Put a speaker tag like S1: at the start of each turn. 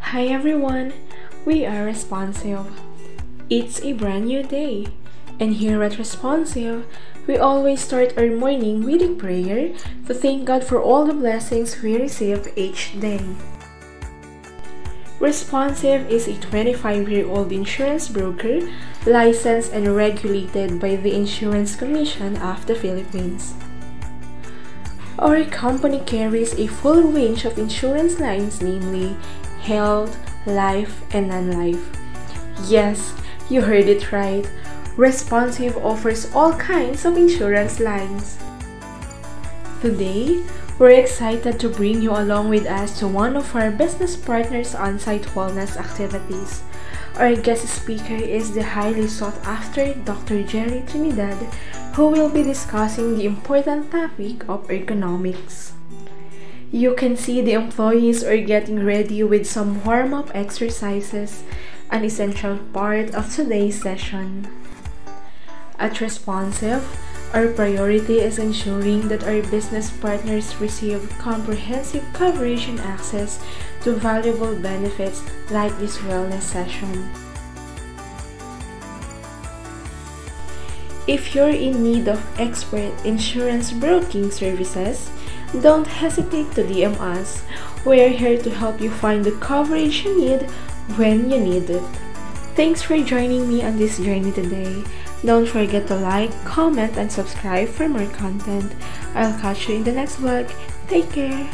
S1: Hi everyone, we are Responsive. It's a brand new day, and here at Responsive, we always start our morning with a prayer to thank God for all the blessings we receive each day. Responsive is a 25 year old insurance broker licensed and regulated by the Insurance Commission of the Philippines. Our company carries a full range of insurance lines, namely health, life, and non life. Yes, you heard it right. Responsive offers all kinds of insurance lines. Today, we're excited to bring you along with us to one of our business partners' on site wellness activities. Our guest speaker is the highly sought after Dr. Jerry Trinidad, who will be discussing the important topic of ergonomics. You can see the employees are getting ready with some warm up exercises, an essential part of today's session. At Responsive, our priority is ensuring that our business partners receive comprehensive coverage and access to valuable benefits like this wellness session. If you're in need of expert insurance broking services, don't hesitate to DM us. We're here to help you find the coverage you need when you need it. Thanks for joining me on this journey today. Don't forget to like, comment, and subscribe for more content. I'll catch you in the next vlog. Take care!